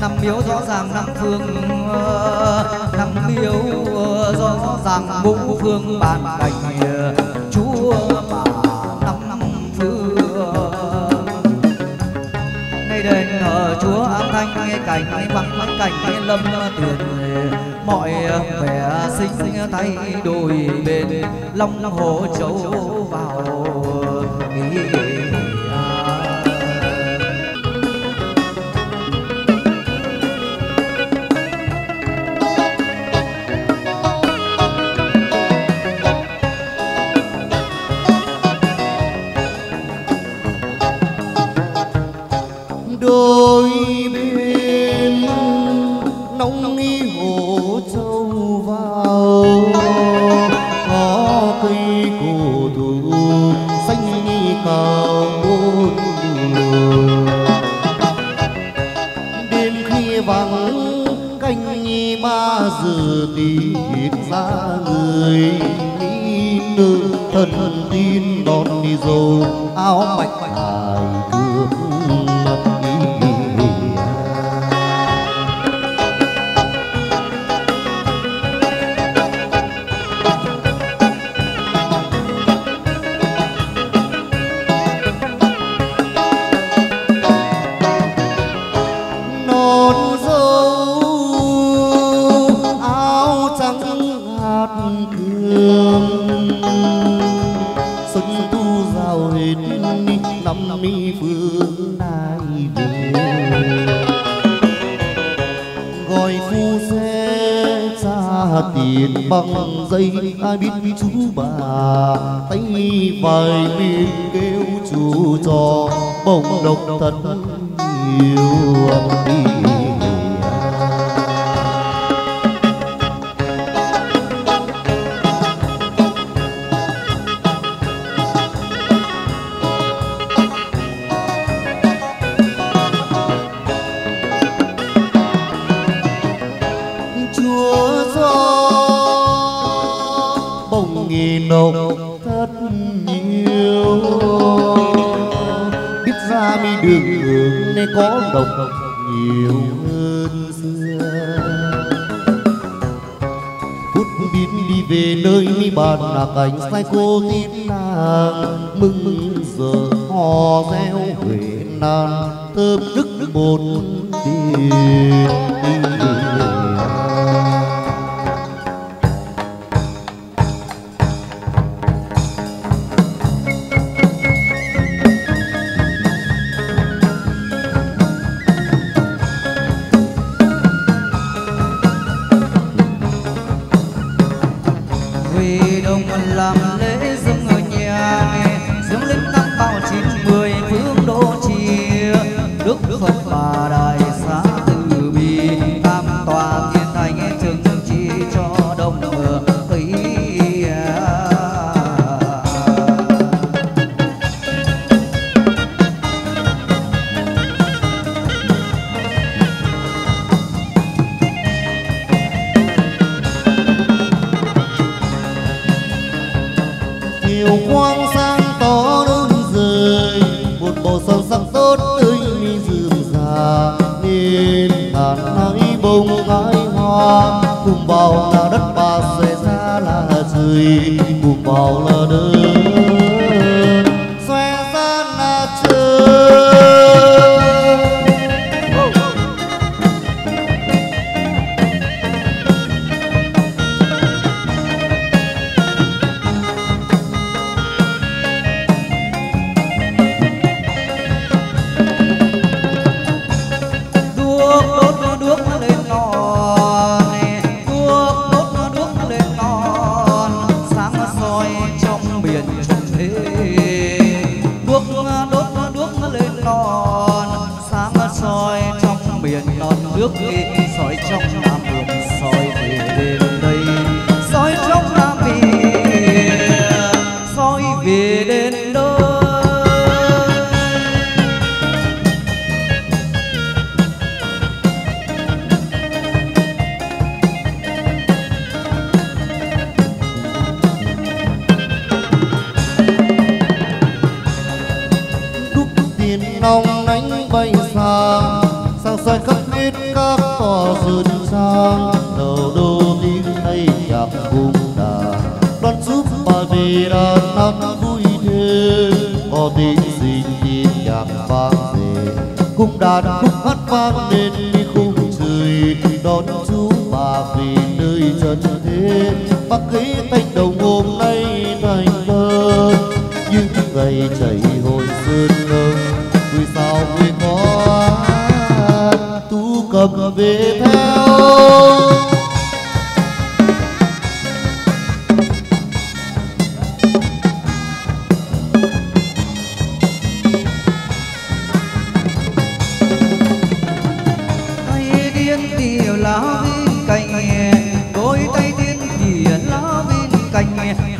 năm miếu rõ ràng, năm phương ờ, năm miếu ờ, rõ ràng bốn phương bàn bạch ờ, chúa bà, năm phương nay đền thờ chúa an thanh, nghe cảnh bằng lắng cảnh lâm tuyệt mọi vẻ sinh, thay đổi bên long hồ châu vào. vào bốn đường đêm khuya vắng, canh nhi ba giờ tìm ra người nữ. Thân tin đón đi dầu áo bạch hà chú bà tay vài miếng kêu chú trò bông độc thật bye. canh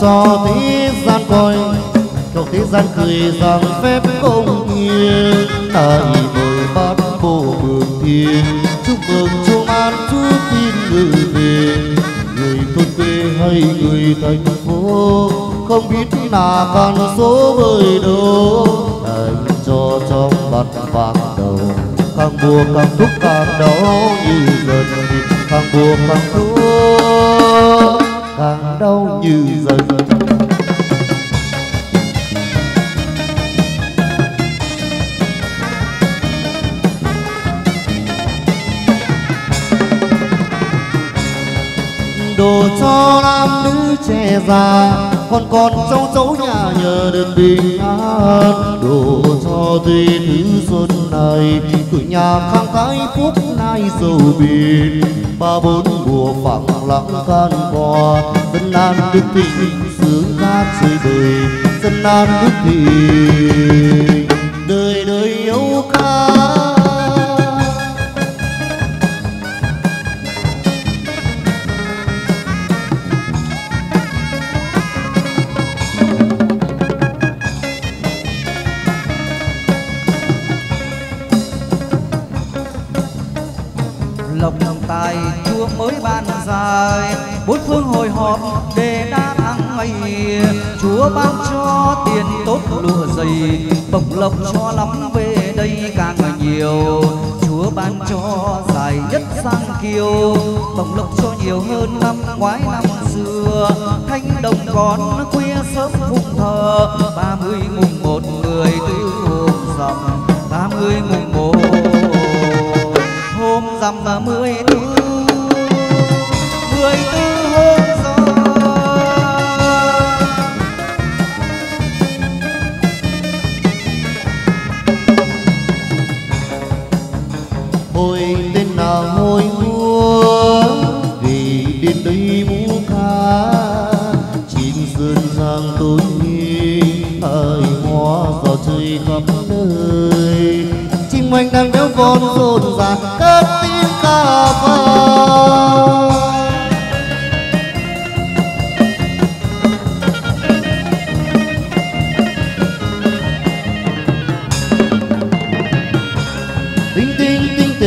cho thế gian coi. Cho thế gian cười rằng phép công nhiên tại bởi bát bộ mường thiên. Chúc mừng chúc an chúa tin ngự về. Người thôn quê hay người thành phố, không biết là con số bơi đâu. Thành cho trong bát bạc đầu. Càng buồn càng thúc càng đau như dần càng buồn càng thua càng đau như dần đồ cho nam nữ che già con con cháu cháu nhà nhờ được bình an đồ cho tùy thứ xuân này. Cửa nhà khang thái phúc nay giàu biển ba bốn mùa phẳng lặng can qua dân an đức thịnh sướng ca chơi bời dân an đức thịnh. Ngoái năm xưa thanh đồng con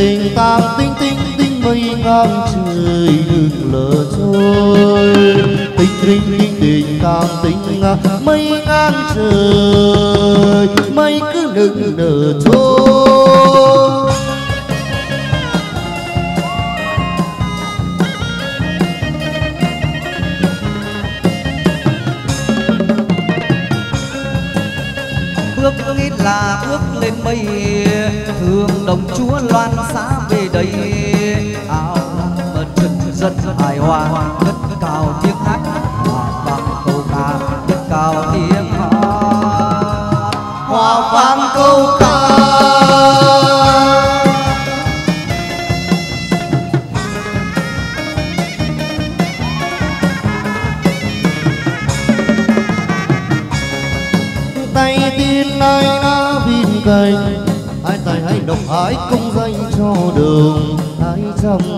tình tang tinh tinh tinh mây ngang trời đừng lỡ trôi. Tinh tinh tinh tình tang tinh ngang mây ngang trời, mây cứ đừng nở trôi. Bước ít là bước lên mây thương đồng chúa loan xá về đây. Áo mật chân dân hài hòa đất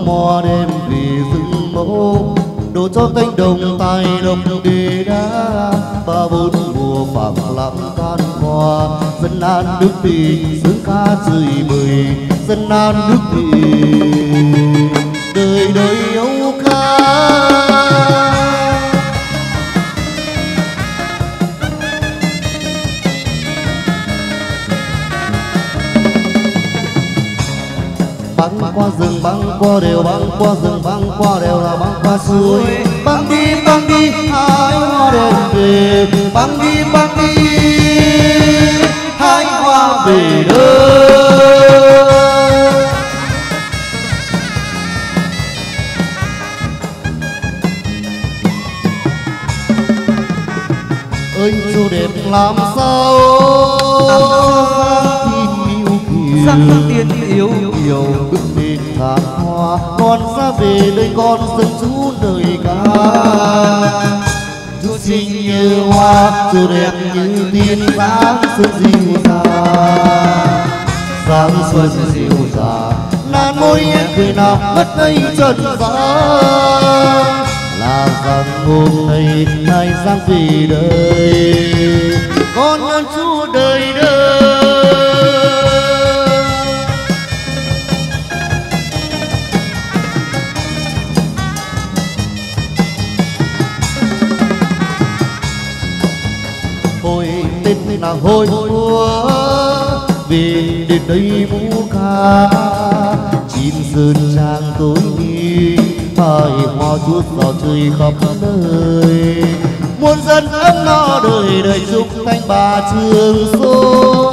mò đêm vì rừng mẫu đồ cho cánh đồng tài độc đi đá ba bốn mùa phẳng lặng tan hoa. dân an nước bình sướng ca rơi bời dân an nước bình đời đời yêu ca qua đèo băng qua rừng băng qua đèo là băng qua suối băng đi băng đi hai hoa đèo về băng đi băng đi hai hoa về đâu anh chú đẹp làm sao sắc sắc tiên yêu kiều bước đi thảm con ra về đây con dâng chú đời ca chú xinh như hoa, chú đẹp như tiên sáng xuân dịu dàng sáng xuân dịu dàng là môi em cười nào mất đây trần gian là rằng hôm nay nay giang về đây con ơn chú hồi mùa về đến đây vũ ca. Chim sơn trang tối đi, hai hoa chuốt vào chơi khắp nơi. Muôn dân ấm no đời đời chúc thanh bà trường xuân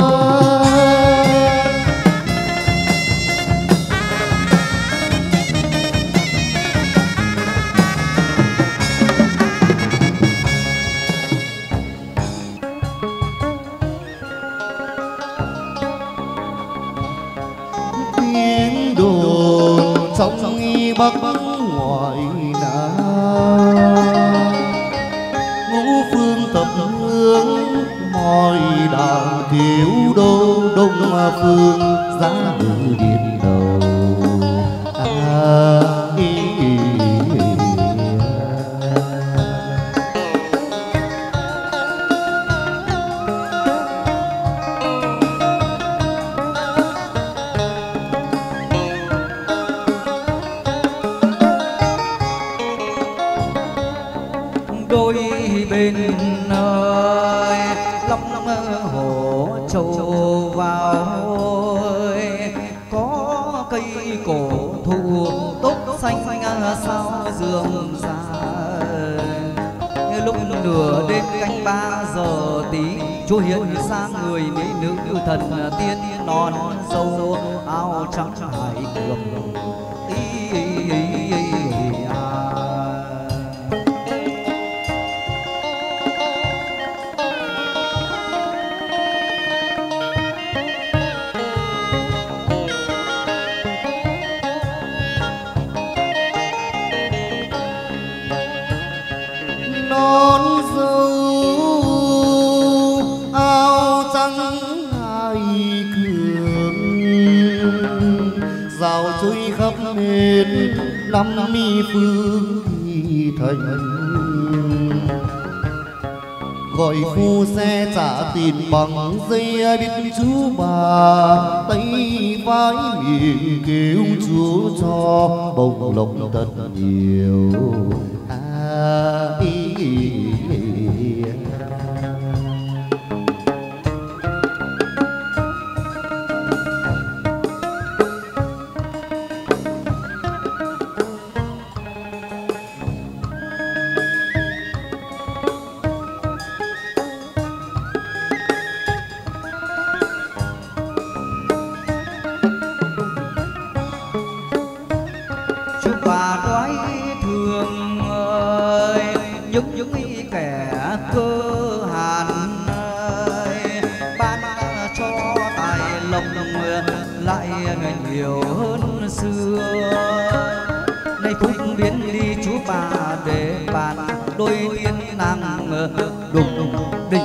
tiên đùng đi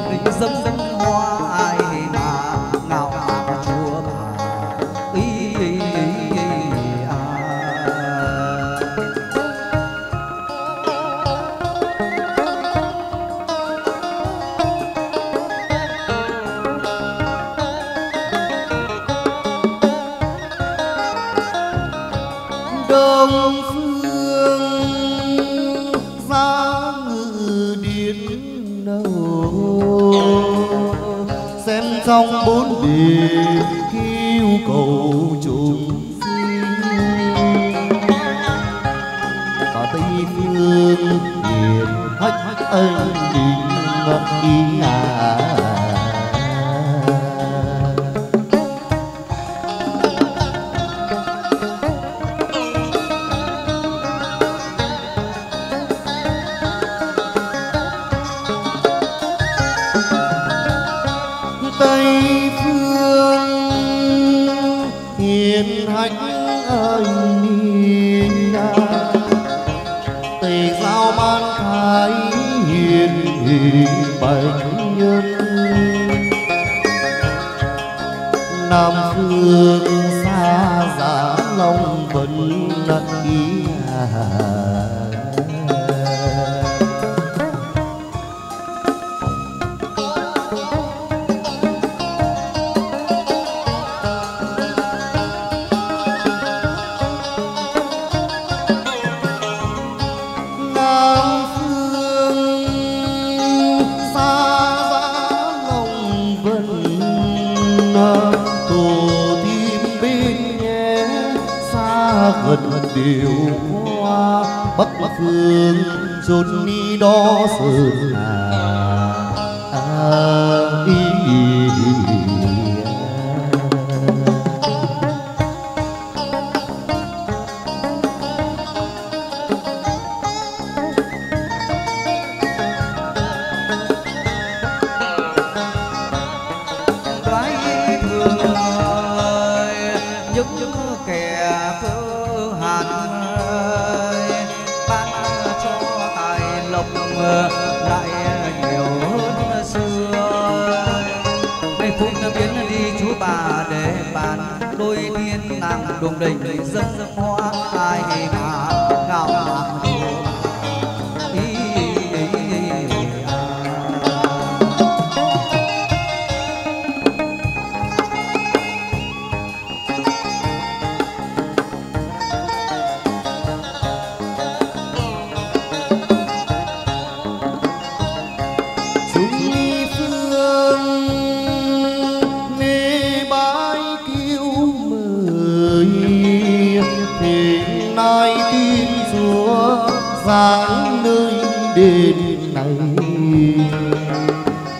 đến nay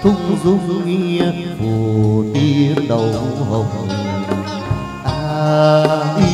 thung dung nghe phù tiên đầu hồng. Ta à,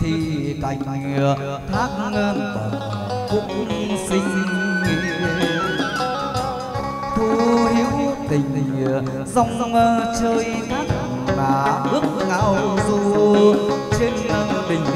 thì cành ờ, thác ngân cũng sinh thu hiếu tình ờ, dòng ờ, chơi thác và bước ngao du trên đỉnh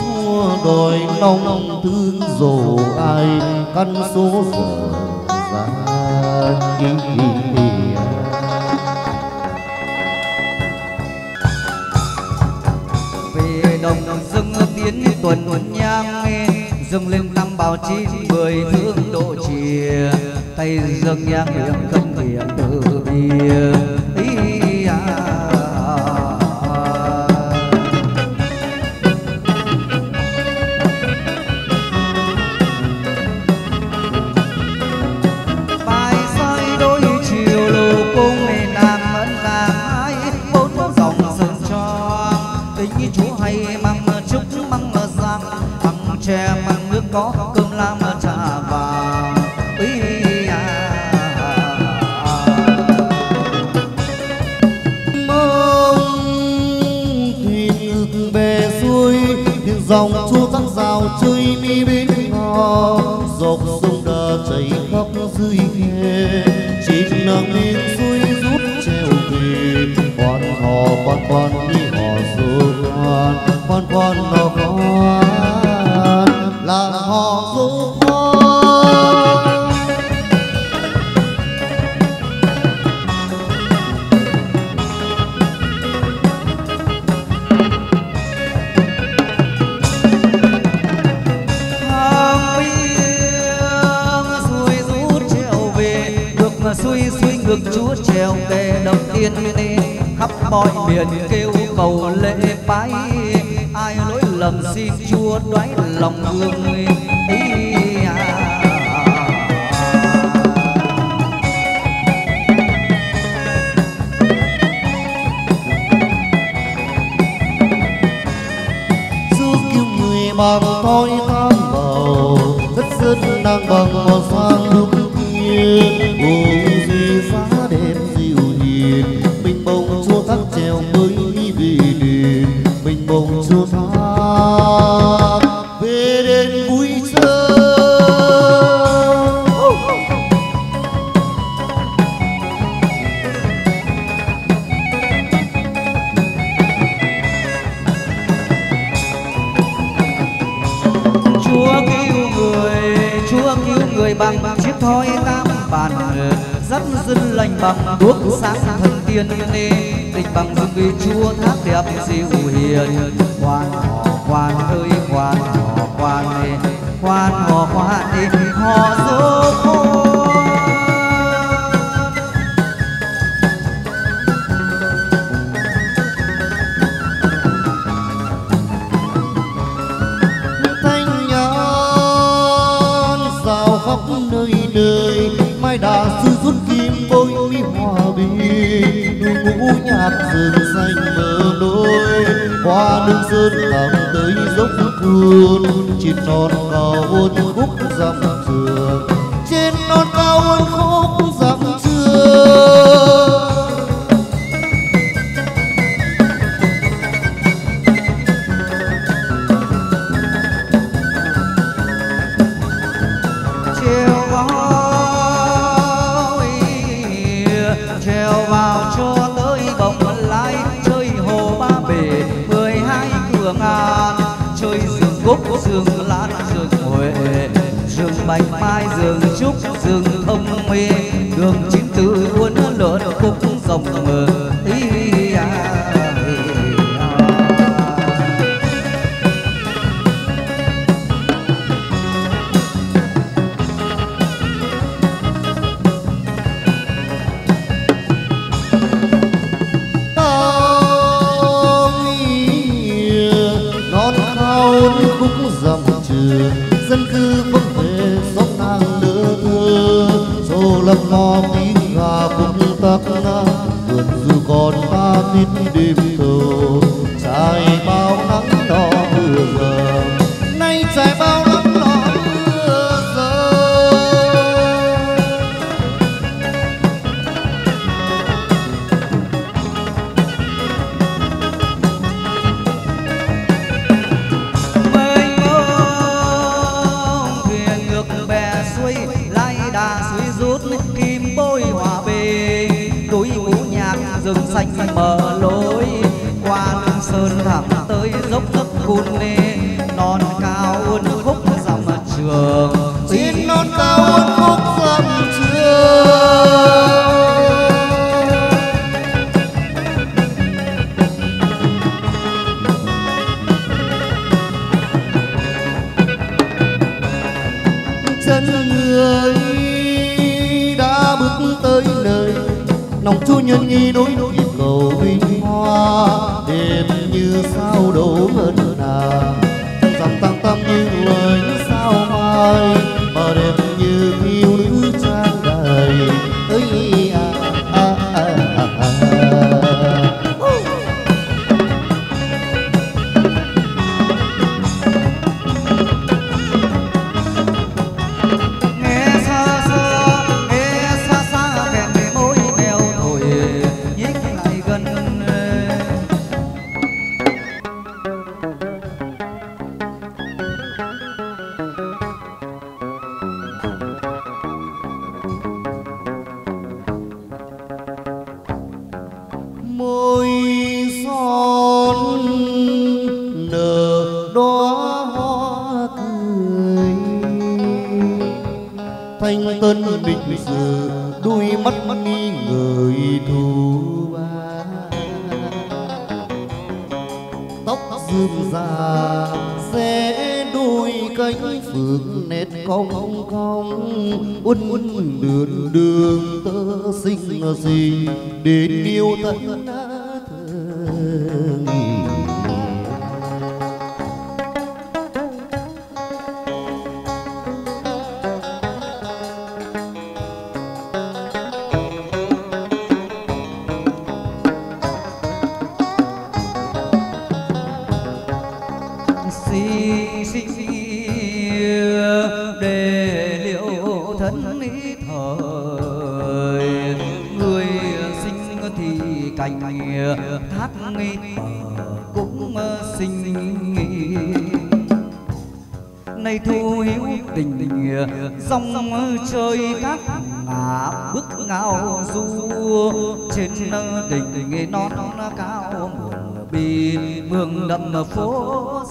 chua đòi lòng thương dồ ai, căn số giờ ra về đồng dưng tiến tuần nhang dâng lên năm bào chín mười hương độ chìa. Tay dâng nhang miệng mà suy suy ngược chúa trèo tề đồng tiên nên khắp mọi miền kêu cầu lễ bái. Ai lỗi lầm xin chúa đoái lòng hương à. bằng thôi tham bầu rất rất đang bằng một pha treo mới về đền mình mong chúa tha lành bằng thuốc sáng thần tiên nê. Tình bằng dung vi chúa thác đẹp diệu hiền. Quan họ quan ơi quan họ quan nê. Quan họ quan nê họ dấu khôn nhạt rừng xanh mờ đôi qua nước sơn thẳm tới dốc nước cuồn chỉ non cao buôn khúc dặm.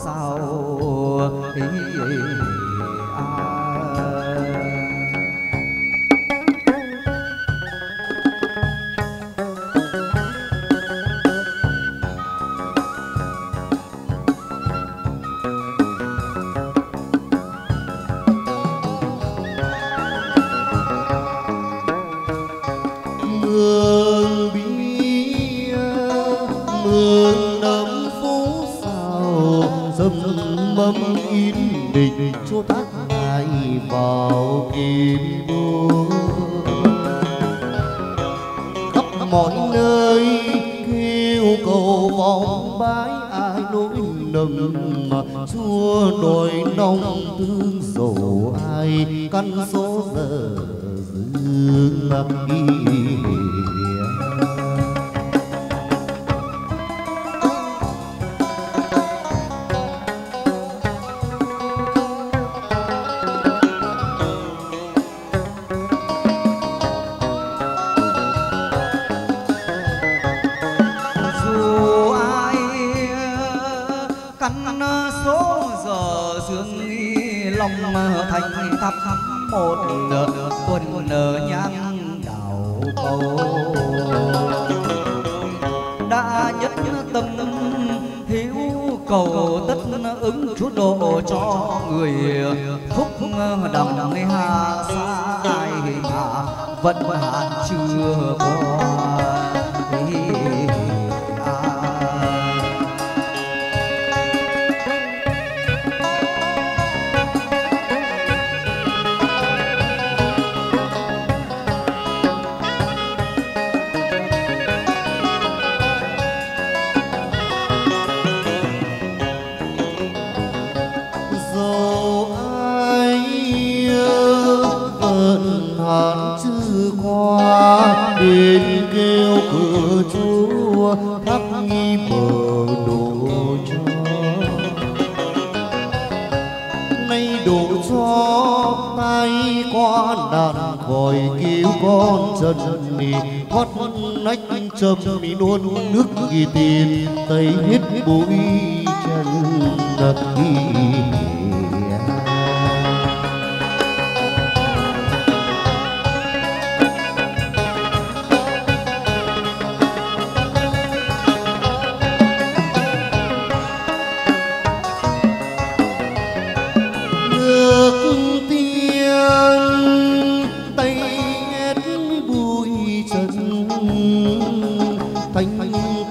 sầu ý, ý.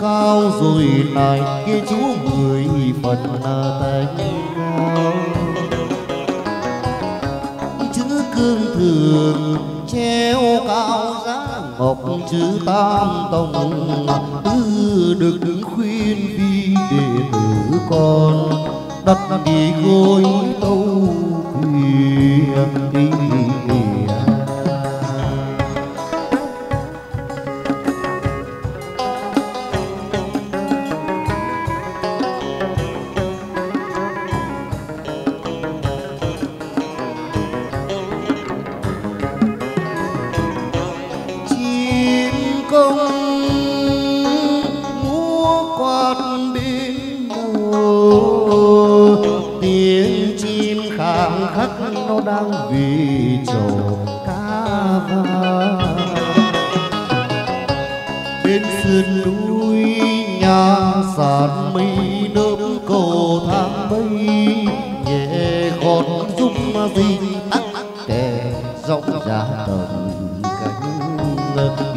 cao rồi lại kia chú mười phật thánh chữ cương thường treo cao giá ngọc, chữ tam tông tư được đứng khuyên đi để tử con, đặt đi gối tâu thuyền đi.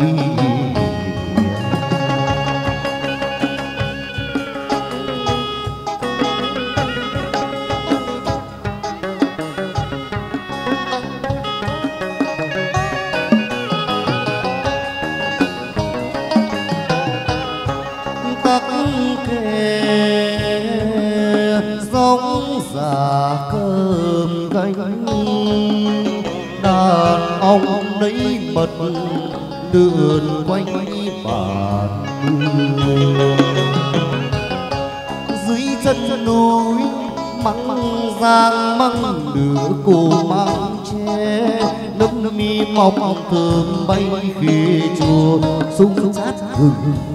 Mm-hmm. mọc thơm bay khi chùa sung sát hừng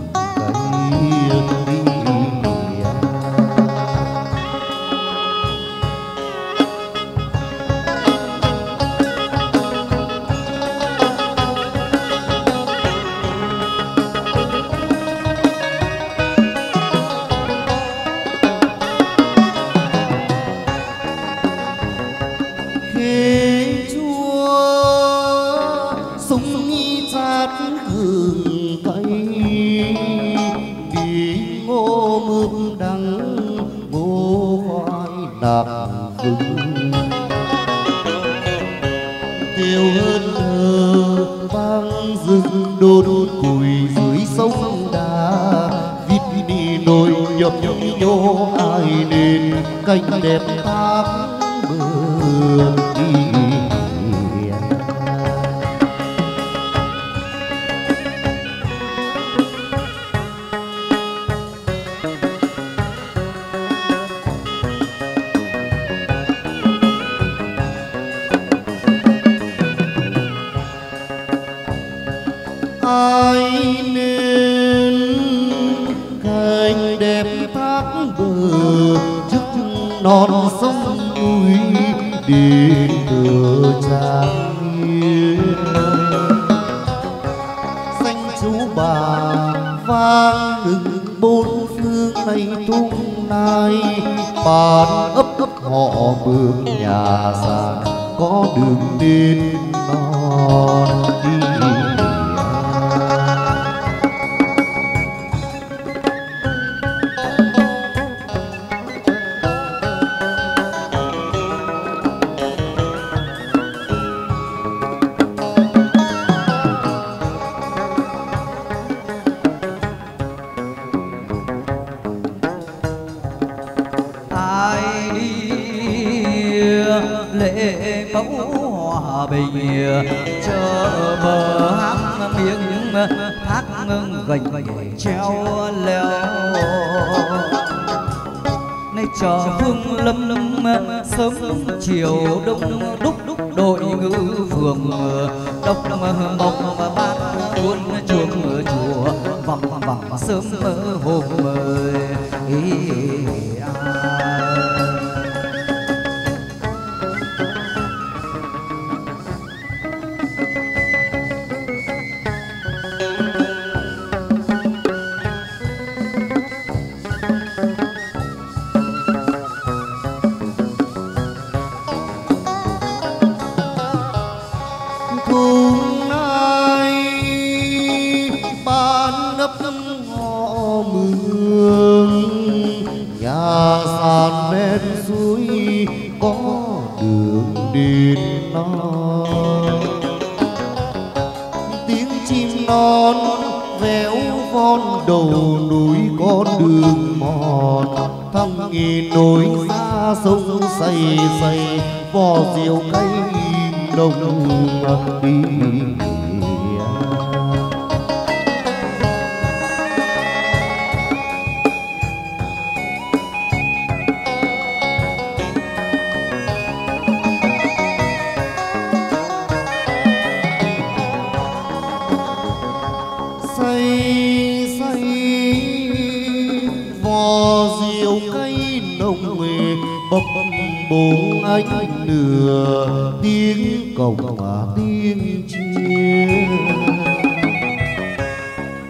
xưa tiếng cổng và tiếng chia.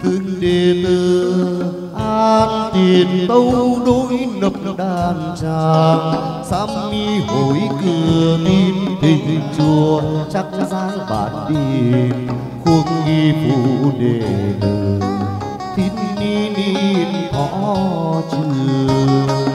Thương đệ tử an tiền tâu đối nập đàn tràng. Sám mi hồi cửa tin tình chùa, chắc giang bạn đi khuôn nghi phụ đệ tử, thín ni ni ó trường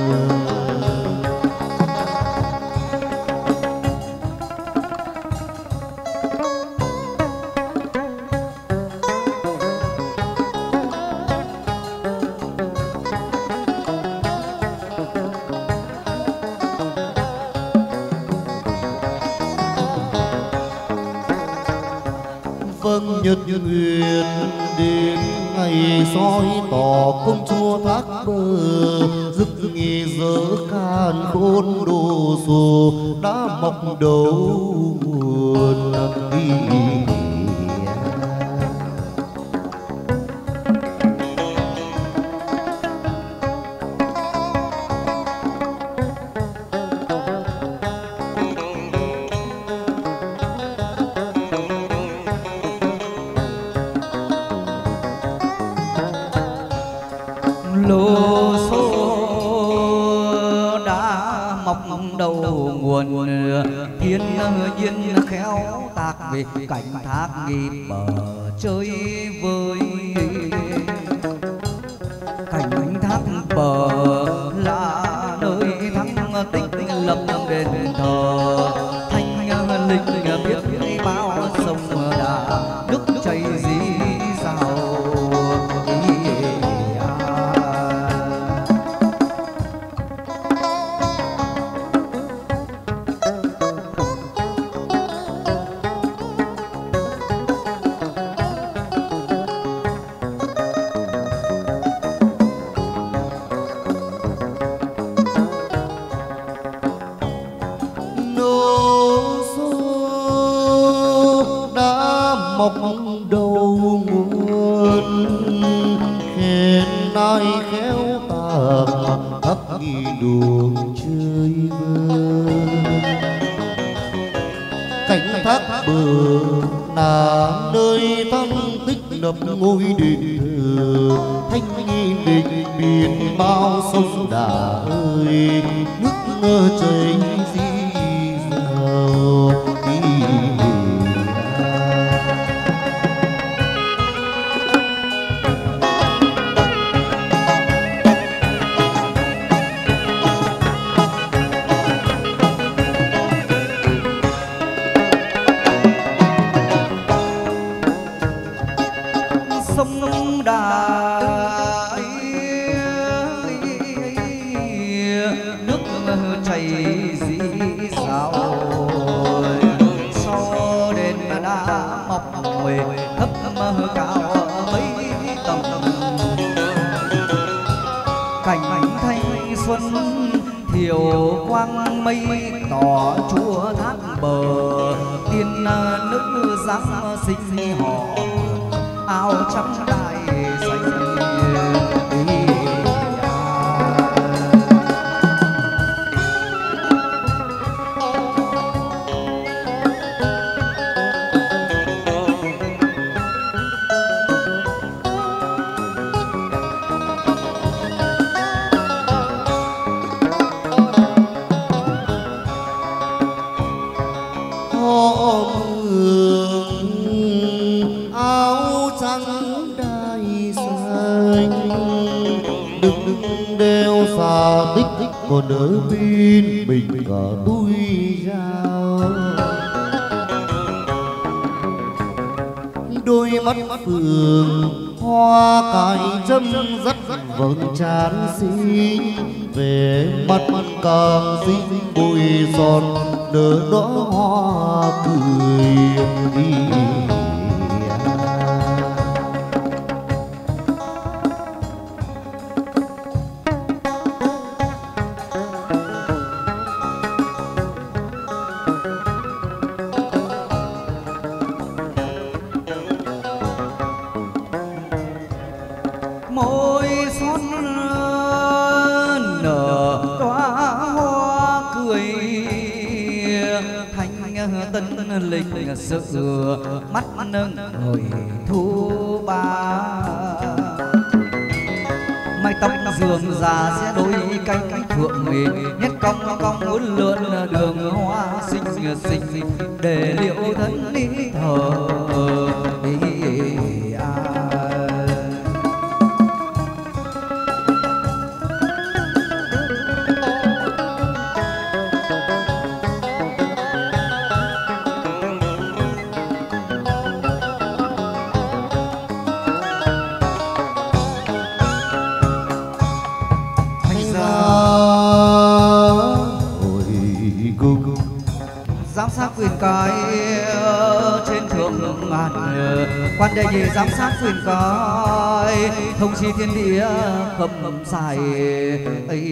soi tỏ công chúa thác bờ giúp nghi dỡ can khôn đồ xù đã mọc đầu ngán xí về mắt càng dính bụi giòn nở đóa hoa cười. quyền coi không chi thiên địa không dài ấy.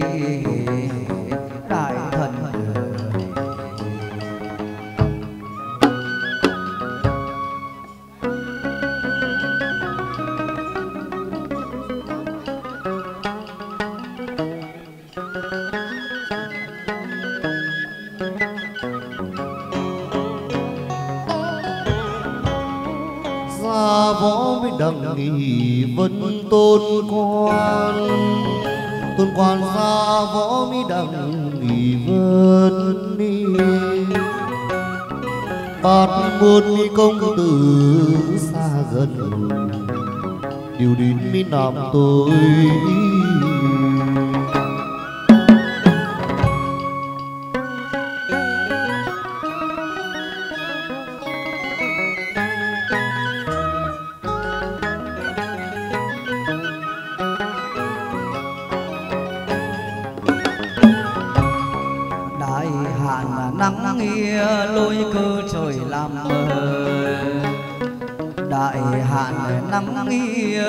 vân tôn quan. Tôn quan xa võ mỹ đằng nghỉ vân đi bát muôn công tử xa gần. Điều đến mi nam tôi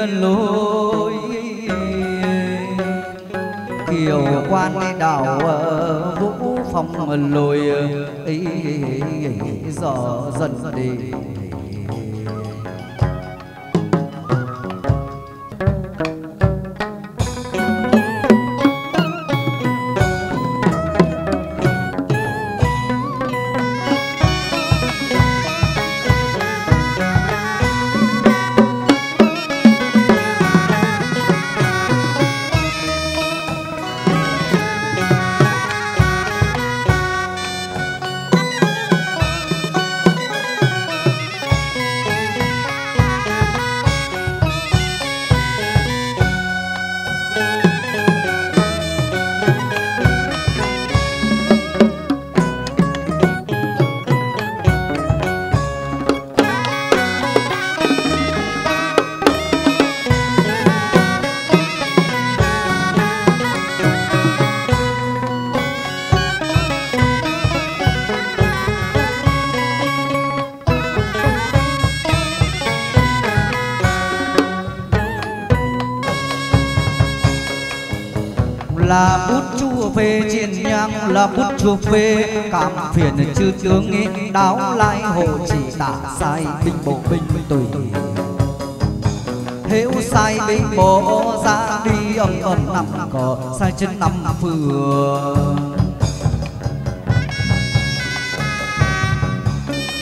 lối kiều quan đảo vũ phong lùi ý dò dần đi đáo lai hồ chỉ tả sai binh bộ binh tùy. Hiểu sai binh bộ ra đi âm âm nằm cỏ sai chân năm phường.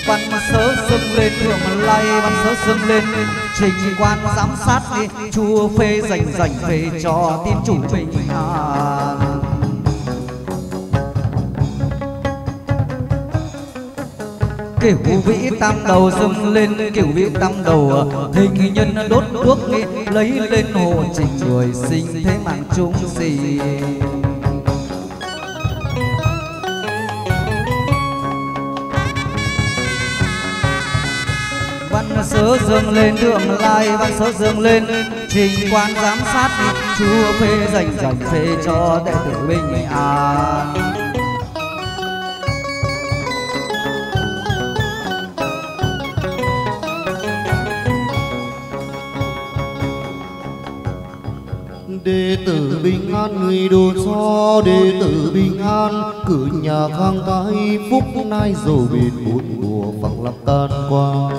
Văn sớ dâng lên thượng lay văn sớ dâng lên. Trình quan giám sát đi chùa phê dành dành về cho tiên chủ bình an kiểu vĩ tam đầu dâng lên kiểu vĩ tam đầu hình nhân đốt đuốc lấy lên hồ trình người sinh thế mạng chúng sinh. văn sớ dâng lên thượng lai văn sớ dâng lên trình quan giám sát chúa phê dành dành phê cho đệ tử bình an đệ tử bình an người đồ cho đệ tử bình an. Cử nhà khang thái, phúc nay dầu biển bốn mùa phẳng lặng tan qua.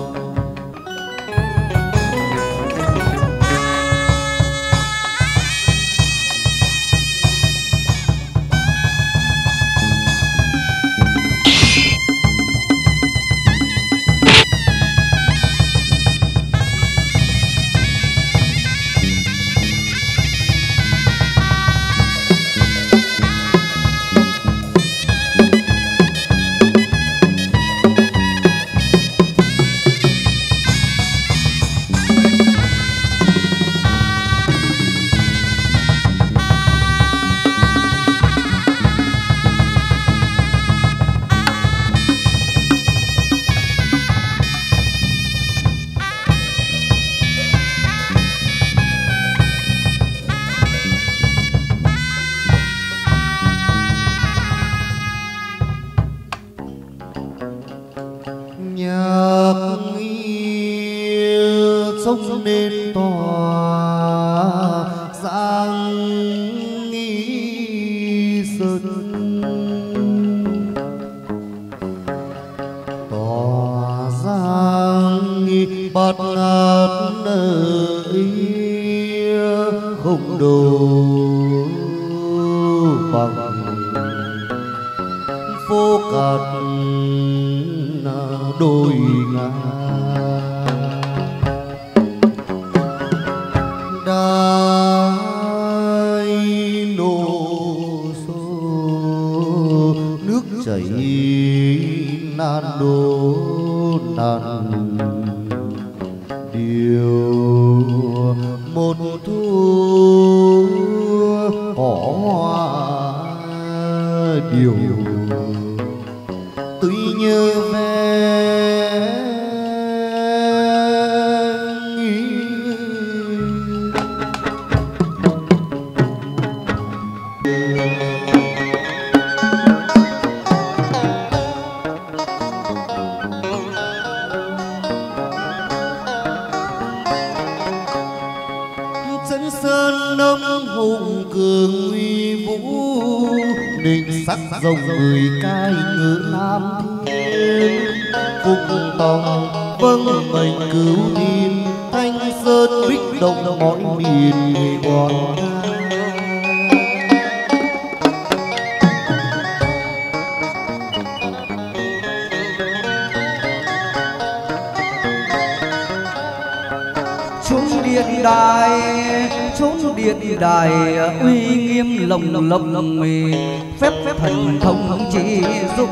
Tuy nhớ về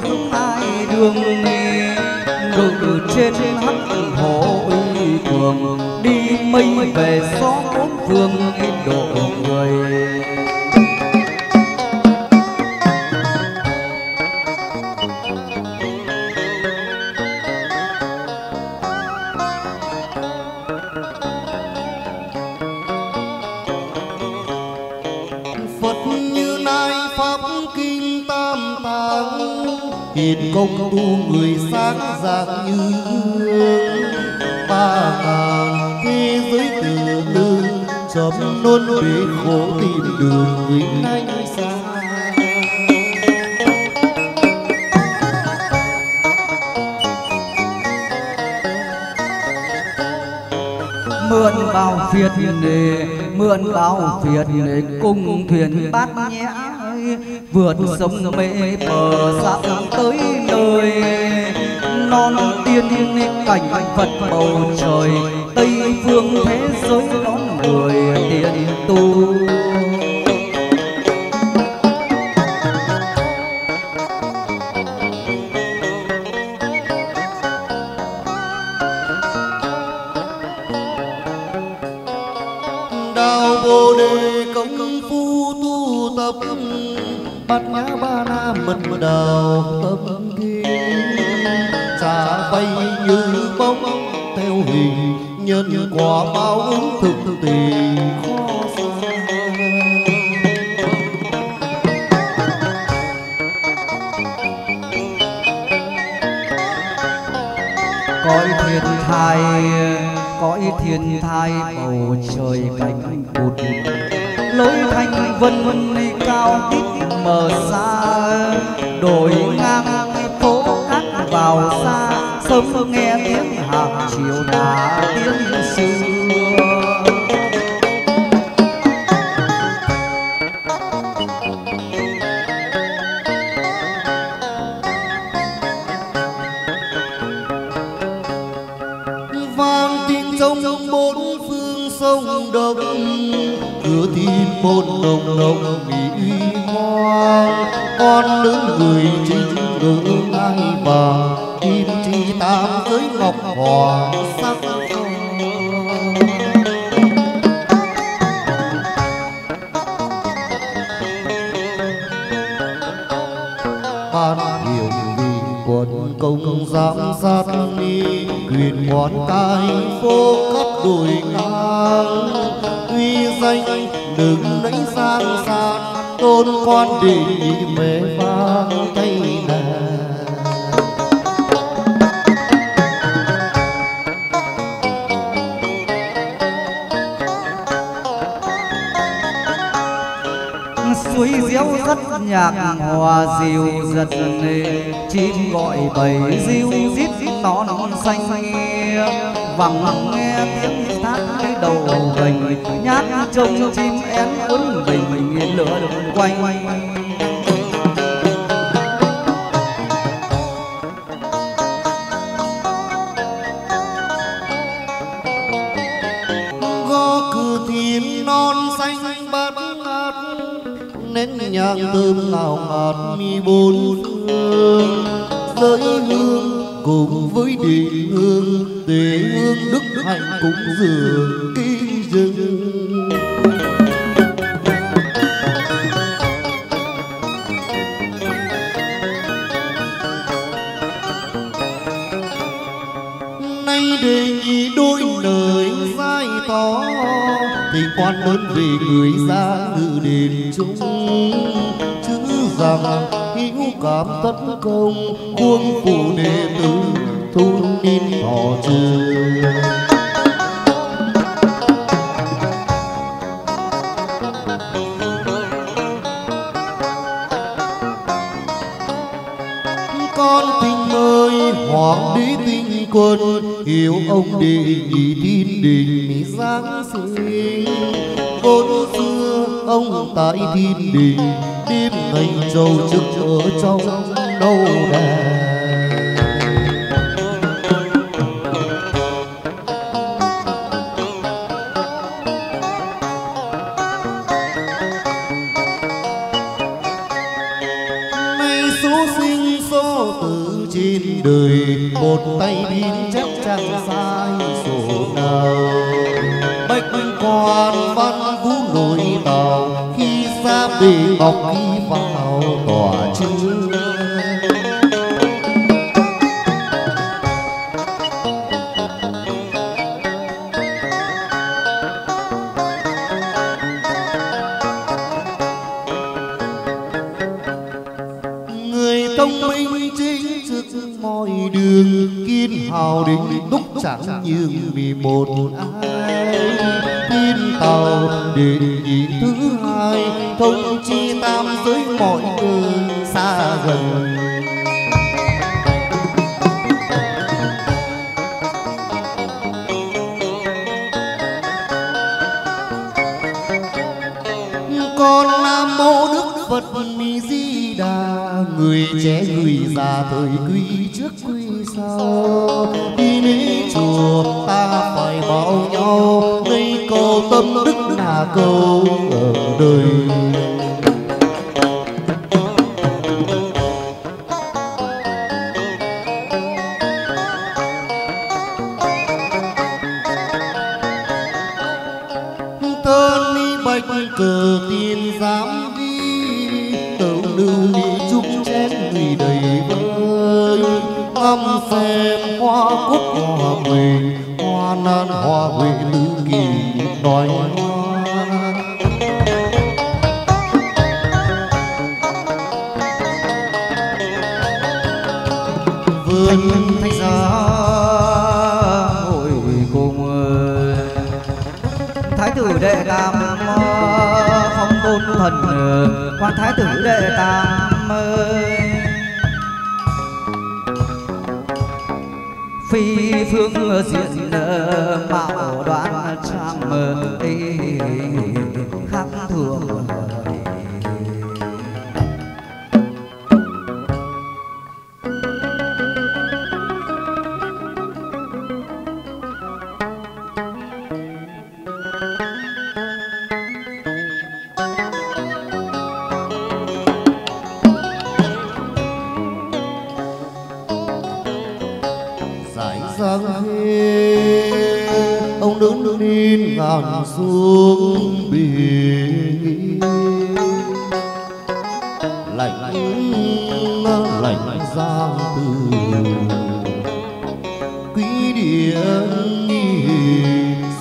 chỉ bác bát ơi, vượt sông mê bờ sắp tới nơi. Non tiên cảnh phật bầu trời, tây phương thế giới đón người tiên ở xa, đồi ngang, phố cắt vào xa. Sớm nghe tiếng hàng chiều đã tiếng xưa vang bốn phương sông đông cửa tin môn nồng nồng con nữ người chính ngữ ai bà? Kim chi tam giới ngọc hòa sắc. Ban hiểu vì quận công giám sát ni, quyền ngoan tay phố khắp đồi ngang. Uy danh, đừng lấy sang san tôn con đi mẹ vang tay nàng suối réo rất nhạc, hòa diều giật nề, chim gọi bầy diêu rít nó non xanh vẳng nghe tiếng thác đầu gành nhát trông chim én quấn bình lửa được quanh. Gõ cửa thiên non xanh bát ngát, nén nhang thơm ngào ngạt mi bốn phương giới hương cùng với địa hương đức hạnh cũng dường kinh dừng nay đề nghị đôi lời vai to, thì quan lớn về người ra ngự đền chúng. Chữ rằng hữu cảm tất công trên đời, một tay biên chắc chẳng sai sổ nào. Bạch quan văn vũ nội tàu khi ra bề ngọc khi vào, tòa chương chẳng nhường vì một ai. Tiên tàu điện nhị thứ hai thông chi tam giới mọi người xa gần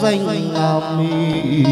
danh ngàm mi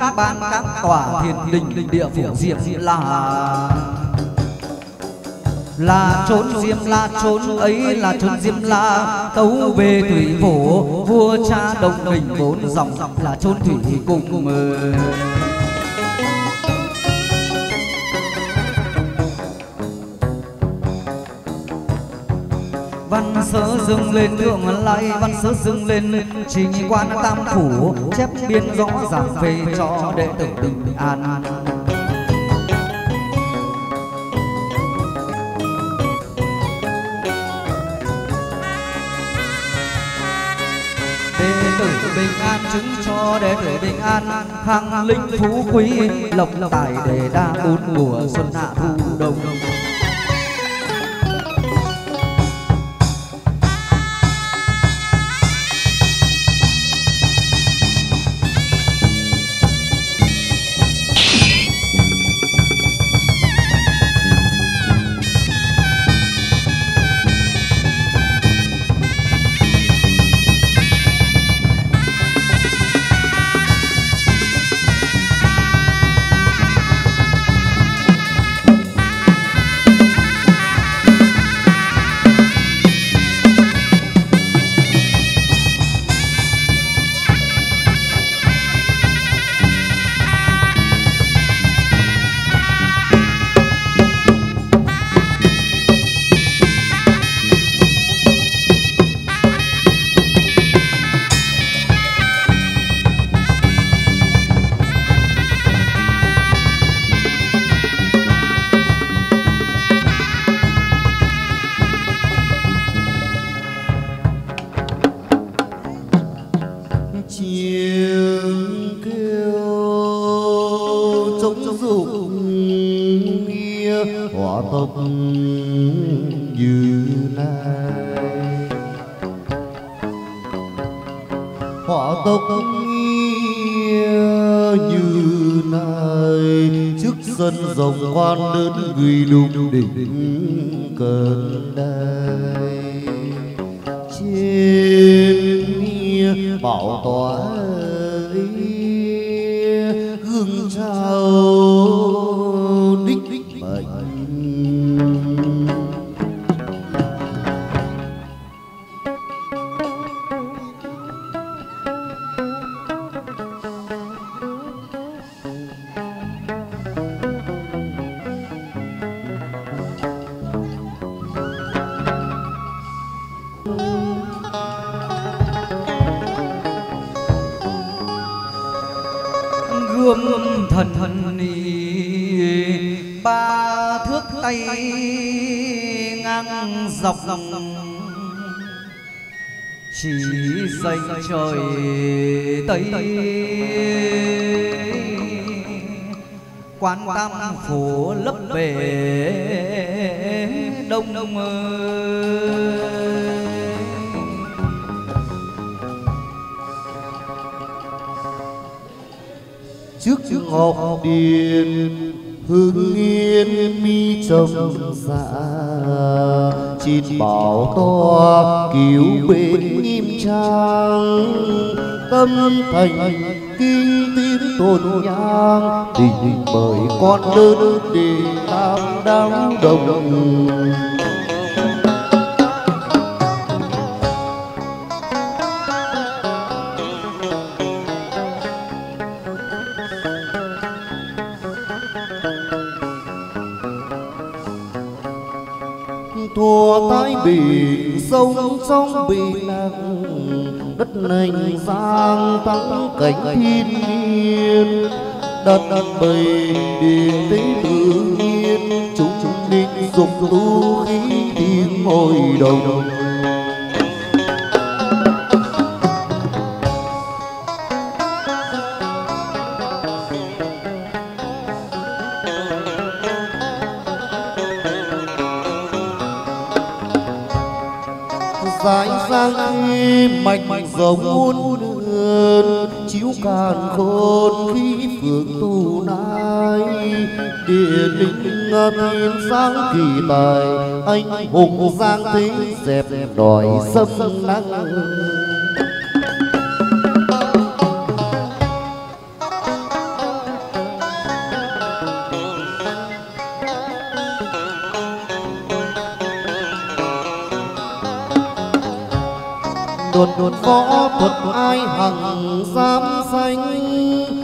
các ban, các tòa thiền đình địa phủ diệm là là trốn diêm la, trốn ấy là trốn diêm la. Tấu về thủy phủ, vua cha đồng đình bốn dòng, là trốn thủy cùng người sớ dâng lên, thượng lai văn sớ dâng lên. Trình quan tam phủ chép biên rõ ràng về cho đệ tử bình an. Đệ tử bình an chứng cho đệ tử bình an. Khang linh phú quý, lộc tài để đa bốn mùa xuân hạ thu. Sông chỉ dành trời tây quan tam phủ lấp bể đông đông ơi trước ngọc điền hương yên mi trong dạ chín bảo to cứu bên nghiêm trang. Tâm thành kinh tín tôn nhang. Tình bởi con đơn để tam đám đồng. Thua thái biển sông sông bình lặng đất nành giang tăng cảnh thiên nhiên. Đất đất bầy địa tính tự nhiên. Chúng chúng định dục tu khí tiếng ngồi đồng. Dài sang khi mạch dòng muôn đường chiếu càn khôn khi phượng tu nai. Địa linh thiên sáng kỳ tài, anh hùng giang thế dẹp đòi sâm nắng một đột võ thuật ai hằng dám sánh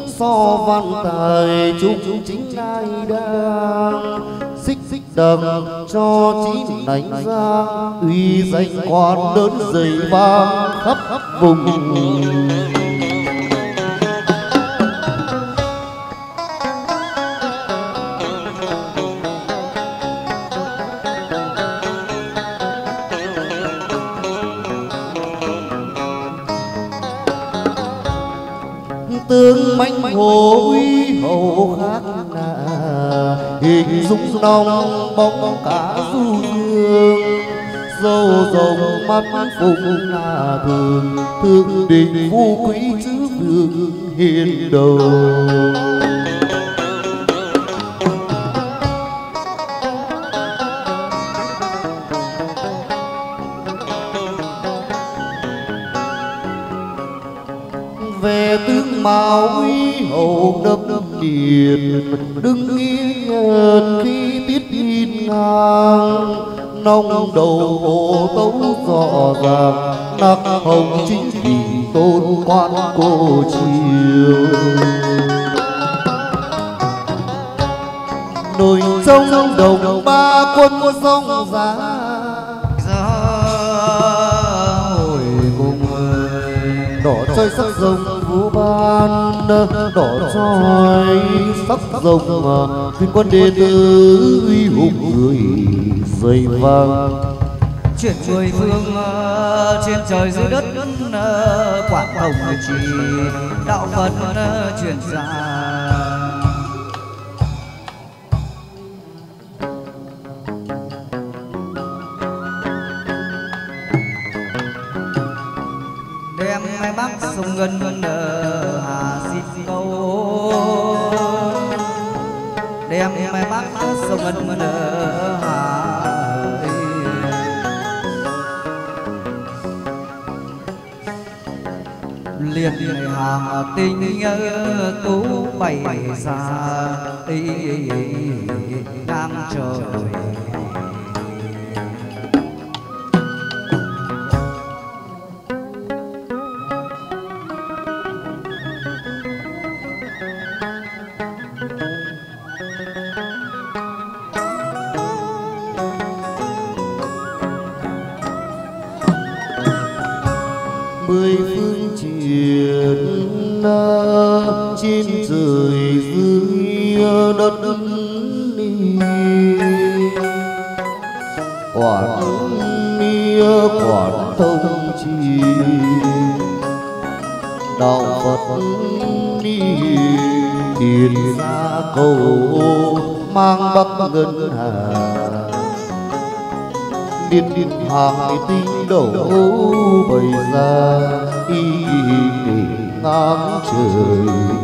so văn tài chúng chính ai đang xích xích đằng cho chín đánh ra uy danh quan lớn dày vang khắp vùng. Hô uy hậu khác nà hình dung nong bóng cả du dương. Dâu rồng mắt phụng là thường, thương đình phú quý chữ vương hiền đầu đâm điền đứng nghi khi tiết in ngang nông đầu hồ tấu rõ ràng, nặc hồng chính vì tôn quan cô chiều đỏ roi sắc rồng mà. Tuyên quân đệ tử uy hùng, người dây vàng. Chuyển mười phương à, trên trời dưới đất quản hồng trì đạo phật à, chuyển ra. Đem mai bác sông ngân sông ngân hà liền hàng tinh tú bày ra đang trời cầu mang bắc ngân hà. Điên điên hàng tinh đổ bày ra, y ngang trời.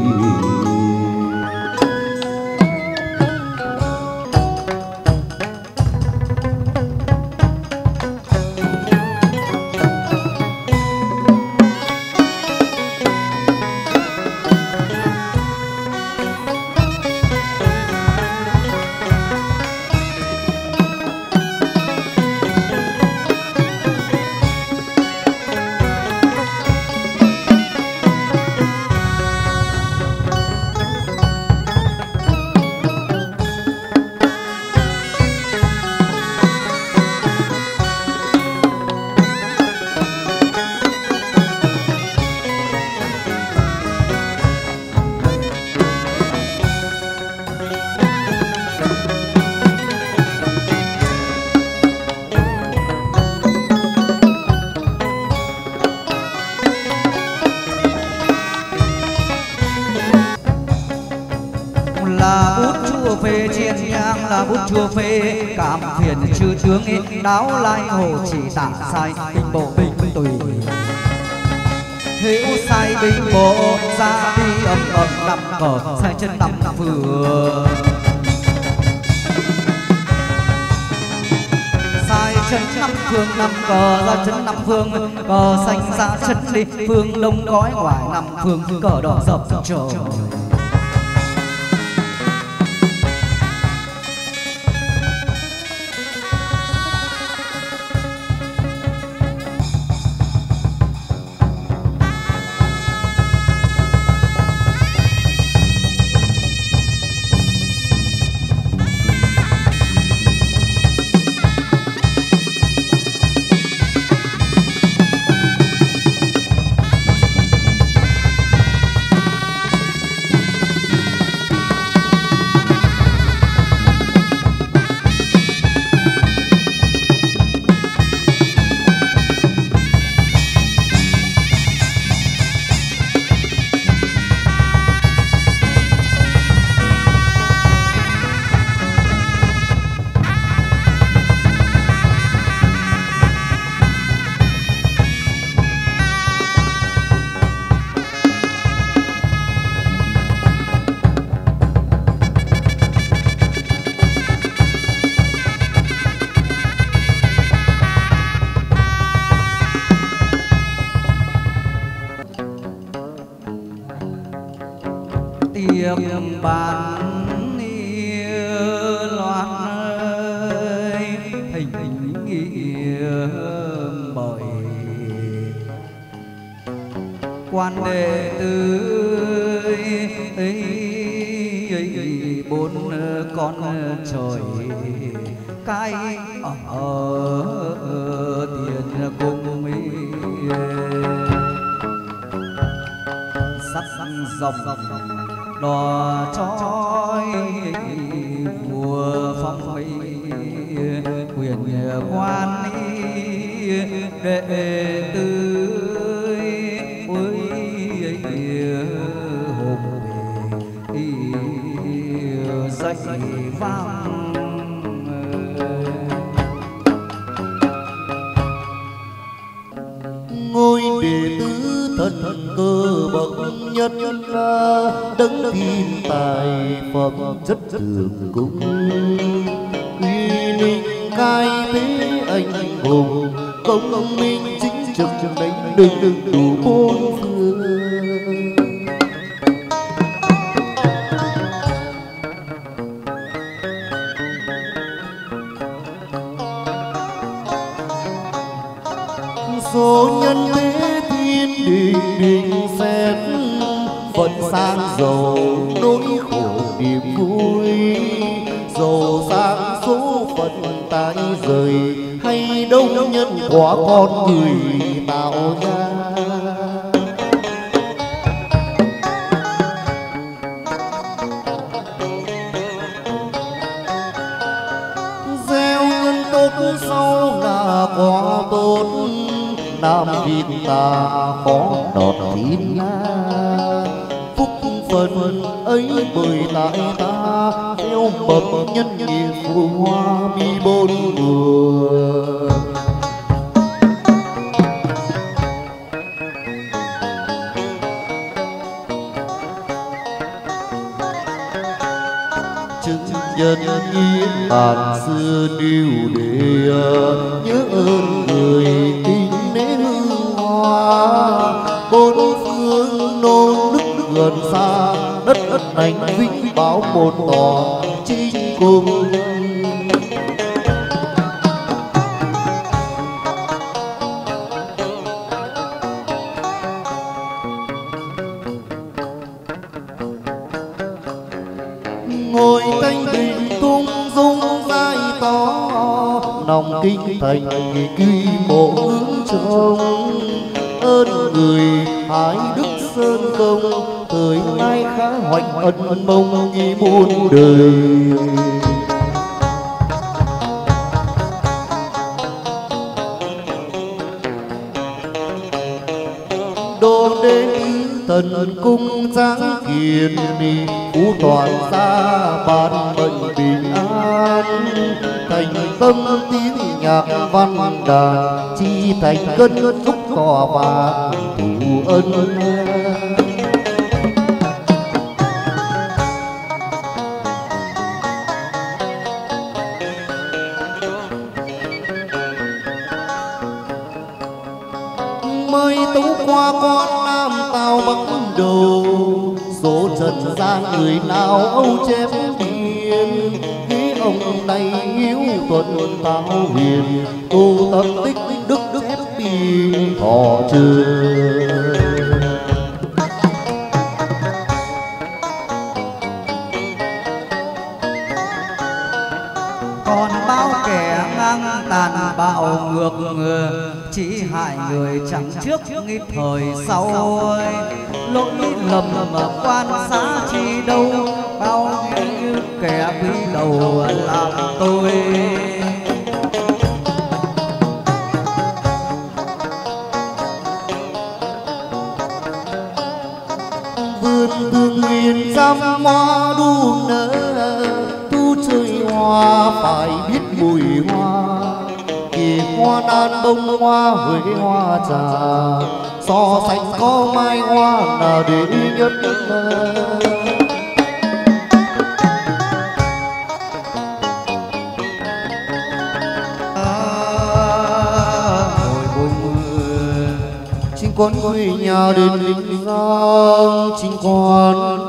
Tả sai bình bộ bình tùy. hữu sai bình bộ ra đi âm âm năm cờ sai chân năm vừa sai chân năm phương năm cờ ra chân năm phương cờ xanh ra chân đi phương đông gói ngoài năm phương cờ đỏ dập trời đánh đừng theo nhân nhị phù hoa mi bốn mùa. Chứng nhân nhi tàn xưa điêu đề nhớ ơn người tình nế hương hoa. Bốn phương nôn đức gần xa, đất đất đánh vĩnh báo một tòa cùng. Ngồi thanh bình tung dung vai to lòng kinh thành quy mộ ứng trông. Ơn người hái đức sơn công, thời nay khá hoành ân mông nghi muôn đời. Thành cân chúc tòa vàng thủ ân. mới tú qua con nam tao bắc đầu số trần gian người nào âu biên nghĩ ông này hiếu thuận tao hiền tu tâm tích trước. Nghịch thời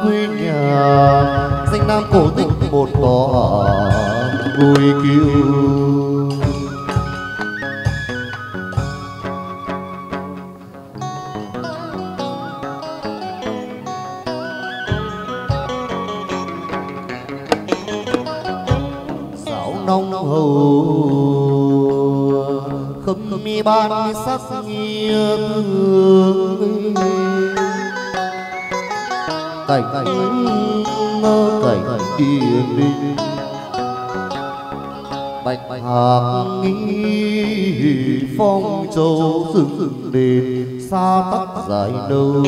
quê nhà. Danh nam cổ tích một tòa vui kiêu sáo nông hầu, khâm mi ban sắc nghiêng cảnh mơ cảnh yên linh bạch hạc nghi phong châu dựng đền xa tắc dài lâu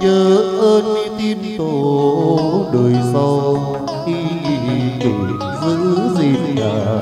nhớ ơn tin tổ đời sau y để giữ gìn nhà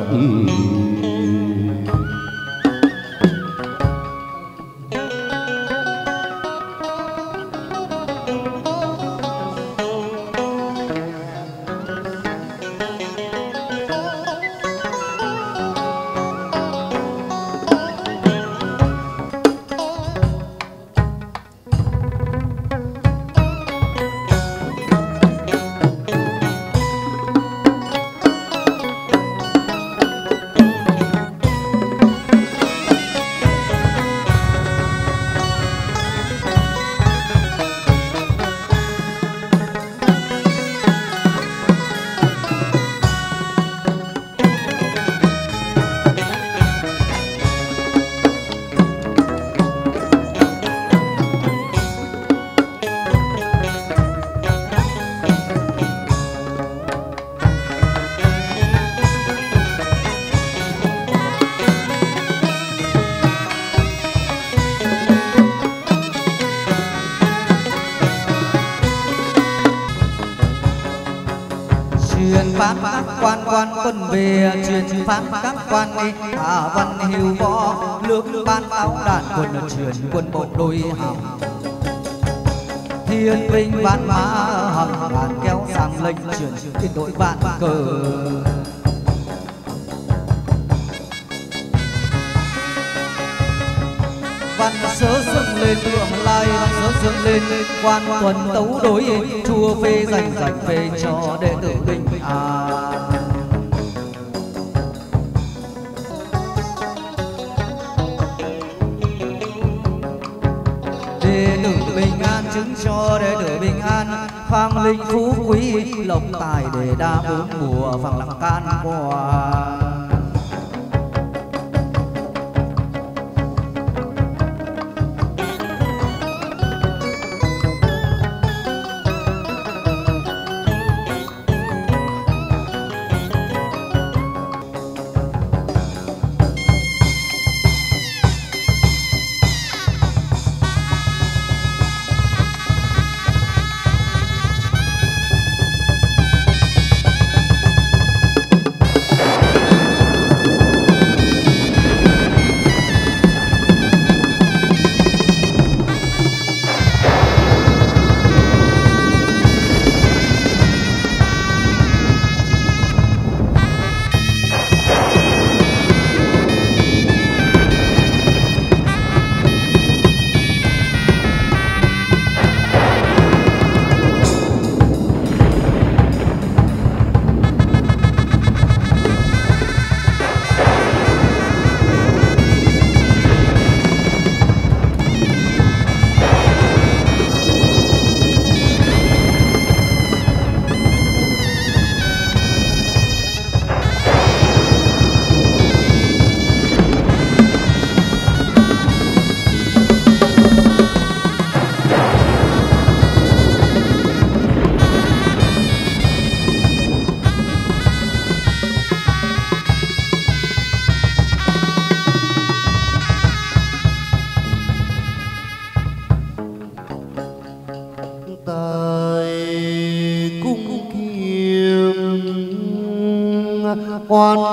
quan đi hạ văn hiếu võ lương ban áo đàn quân truyền quân bộ đôi hàm. Thiên binh ban mã hằng ngàn kéo sang lệnh truyền thiên đội vạn cờ. Văn sớ dâng lên tượng lai, văn sớ dâng lên quan tuần tấu đối, chùa phê dành dành về cho đệ tử bình an. Khang linh phú quý lộc tài để đa bốn mùa vàng lặng can qua.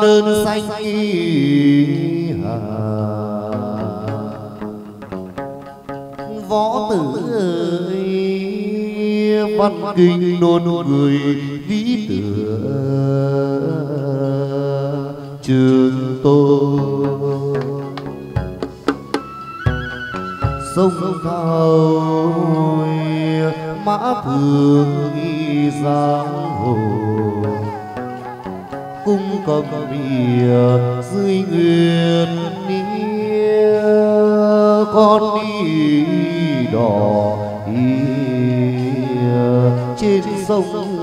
Đơn xanh y hà. Võ tử ơi văn kinh nôn người có bìa dưới nguyệt nia con đi đò đi trên sông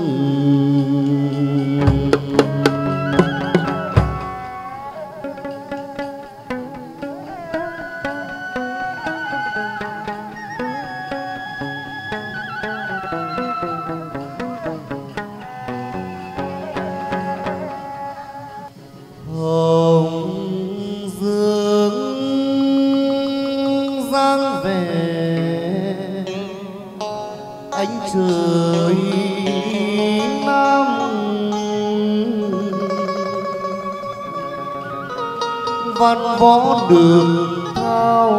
văn võ đường thao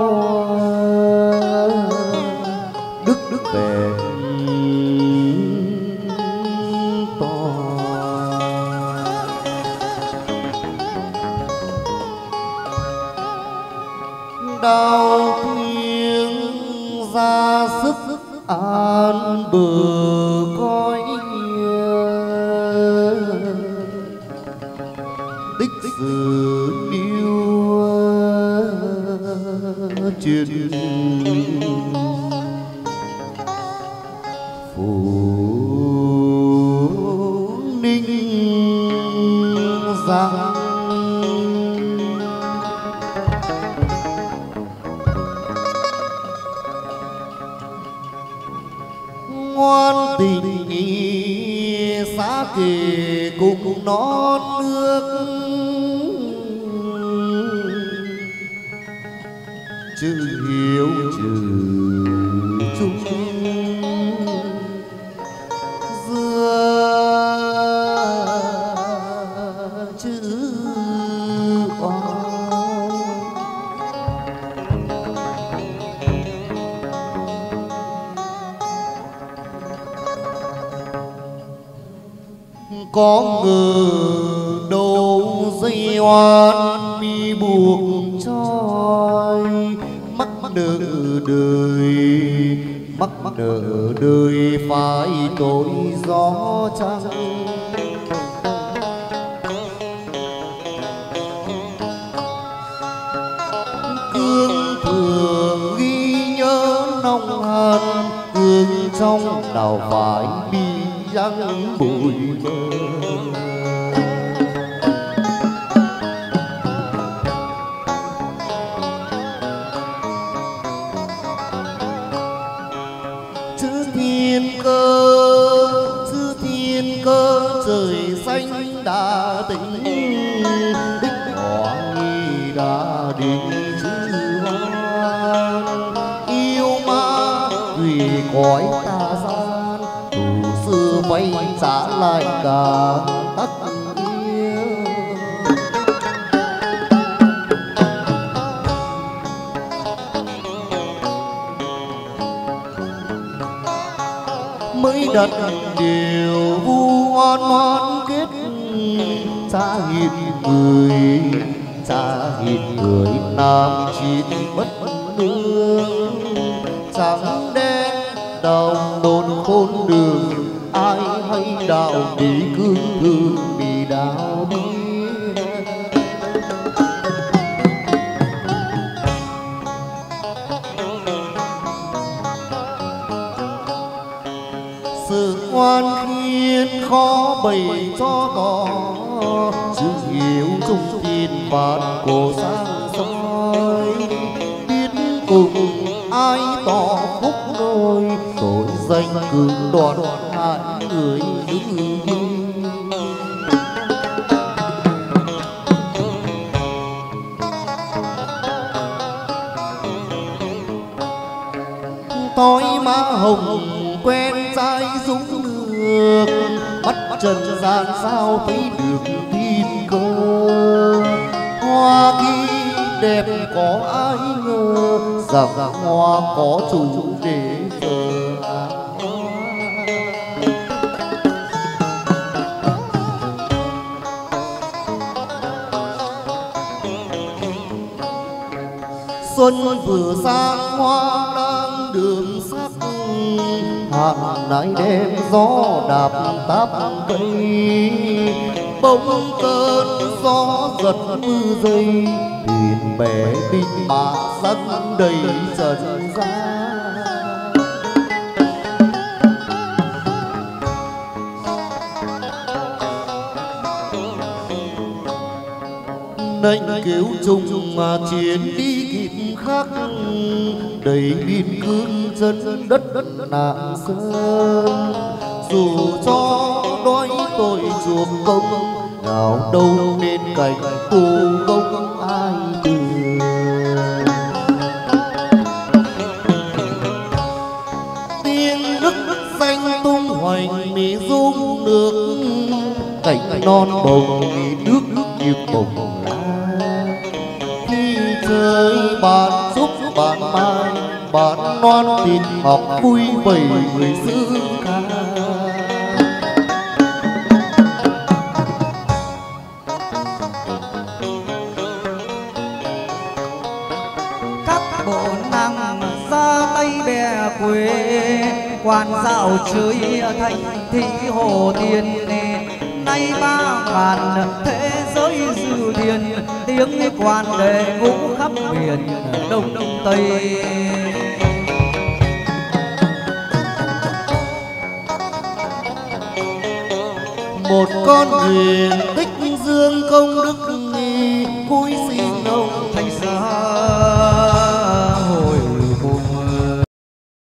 đức đức về cùng bị cương thương bị đau đi sự quan khiên khó bày cho tỏ sự hiểu chung tin phạt cổ sang soi. Biết cùng ai tỏ phúc đôi, tội danh cứ đoạt hại người. Má hồng quen trai dũng nước. Bắt trần gian sao thấy được tin cơ hoa kỳ đẹp có ai ngờ rằng hoa có chủ để thờ. Xuân vừa sang hoa đang đường sắc nãy đêm gió đạp táp cây bỗng cơn gió giật mưa dây thuyền bè binh bạc sắt đầy trần gian nệnh cứu chung mà chiến đi kịp khắc đầy biên cương dân đất nạn sơn dù cho đói tôi chuộc công nào đâu nên cảnh tù vui vầy người xưa ca. Các bộ năng ra tay bè quê, quan dạo chơi thành thị hồ tiên nay ba ngàn thế giới dư thiên tiếng quan đề ngũ khắp miền đông đông tây. Một con thuyền.